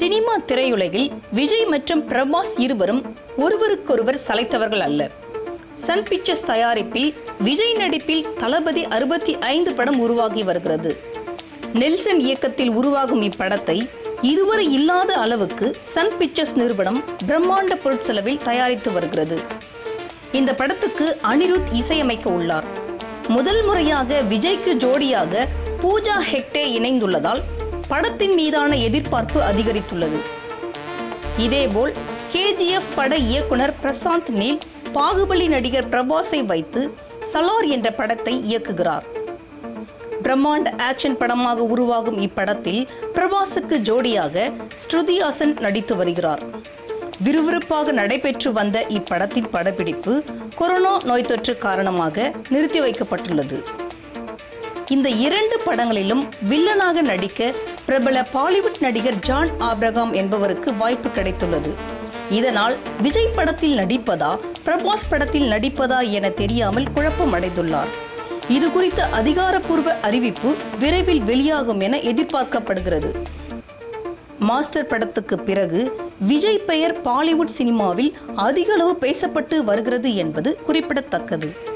Cinema திரையுலகில் விஜய் மற்றும் பிரபாஸ் இருவரும் ஒருவருக்கொருவர் சளைத்தவர்கள் அல்ல. சன் பிக்சர்ஸ் தயாரிப்பில் விஜய் நடிப்பில் தளபதி அறுபத்தி ஐந்து படம் உருவாகி வருகிறது. நெல்சன் இயக்கத்தில் உருவாகும் இப்படத்தை இதுவரை இல்லாத அளவுக்கு சன் பிக்சர்ஸ் நிறுவனம் பிரம்மாண்ட பொருட்செலவில் தயாரித்து வருகிறது. இந்த படத்துக்கு அனிருத் இசையமைக்க உள்ளார். முதல் முறையாக விஜய்க்கு ஜோடியாக பூஜா ஹெக்டே இணைந்துள்ளதால் படத்தின் மீதான எதிர்பார்ப்பு அதிகரித்துள்ளது. இதேபோல் கேஜிஎஃப் பட இயக்குனர் பிரசாந்த் நீல் பாகுபலி நடிகர் பிரபாஸை வைத்து சலார் என்ற படத்தை இயக்குகிறார். பிரம்மாண்ட ஆக்ஷன் படமாக உருவாகும் இப்படத்தில் பிரபாஸுக்கு ஜோடியாக ஸ்ருதி ஹாசன் நடித்து வருகிறார். விறுவிறுப்பாக நடைபெற்று வந்த இப்படத்தின் படப்பிடிப்பு கொரோனா நோய் தொற்று காரணமாக நிறுத்தி வைக்கப்பட்டுள்ளது. இந்த இரண்டு படங்களிலும் வில்லனாக நடிக்க பிரபல பாலிவுட் நடிகர் ஜான் ஆப்ரகாம் என்பவருக்கு வாய்ப்பு கிடைத்துள்ளது. இதனால் விஜய் படத்தில் நடிப்பதா பிரபாஸ் படத்தில் நடிப்பதா என தெரியாமல் குழப்பம் அடைந்துள்ளார் இது குறித்த அதிகாரப்பூர்வ அறிவிப்பு விரைவில் வெளியாகும் என எதிர்பார்க்கப்படுகிறது. மாஸ்டர் படத்துக்கு பிறகு விஜய் பெயர் பாலிவுட் சினிமாவில் அதிகளவு பேசப்பட்டு வருகிறது என்பது குறிப்பிடத்தக்கது.